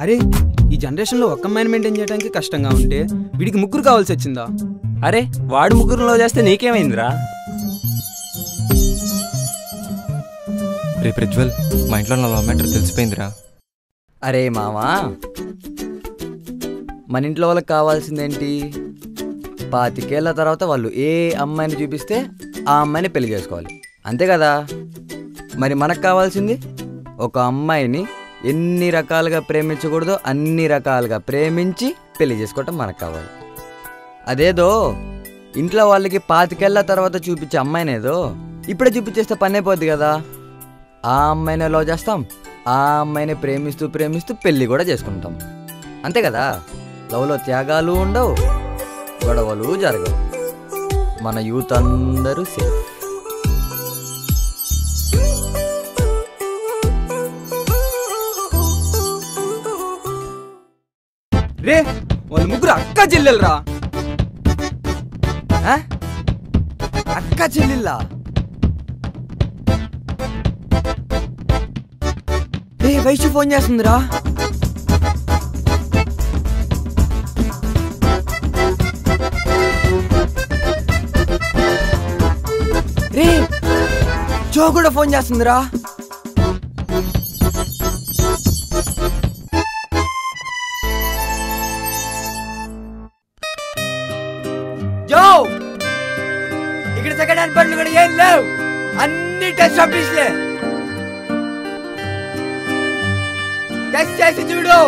అరే ఈ జనరేషన్లో ఒక్క అమ్మాయిని మెయింటైన్ చేయడానికి కష్టంగా ఉంటే వీడికి ముగ్గురు కావాల్సి వచ్చిందా? అరే వాడు ముగ్గురులో చేస్తే నీకేమైందిరా? రే ప్రజ్వల్ మా ఇంట్లో నా లవ్ మ్యాటర్ తెలిసిపోయిందిరా. అరే మామా మన ఇంట్లో వాళ్ళకి కావాల్సిందేంటి? పాతికేళ్ళ తర్వాత వాళ్ళు ఏ అమ్మాయిని చూపిస్తే ఆ అమ్మాయిని పెళ్ళి చేసుకోవాలి. అంతే కదా? మరి మనకు కావాల్సింది ఒక అమ్మాయిని ఎన్ని రకాలుగా ప్రేమించకూడదో అన్ని రకాలుగా ప్రేమించి పెళ్ళి చేసుకోవటం మనకు కావాలి. అదేదో ఇంట్లో వాళ్ళకి పాతికేళ్ళ తర్వాత చూపించే అమ్మాయినేదో ఇప్పుడే చూపించేస్తే పని అయిపోద్ది కదా. ఆ అమ్మాయిని లవ్ చేస్తాం? ఆ అమ్మాయిని ప్రేమిస్తూ ప్రేమిస్తూ పెళ్ళి కూడా చేసుకుంటాం. అంతే కదా? లవ్లో త్యాగాలు ఉండవు గొడవలు జరగవు. మన యూత్ అందరూ సేఫ్. రే వాళ్ళు ముగ్గురు అక్క చెల్లెలరా. ఆ? అక్క చెల్లిల్లా? రే వైషు ఫోన్ చేస్తుందిరా. రే జో కూడా ఫోన్ చేస్తుందిరా. जाओ इकडे सगळ्या अनपडकडे येईल लव अन्नी टेस्ट ऑफिसले टेस्ट चूड़ो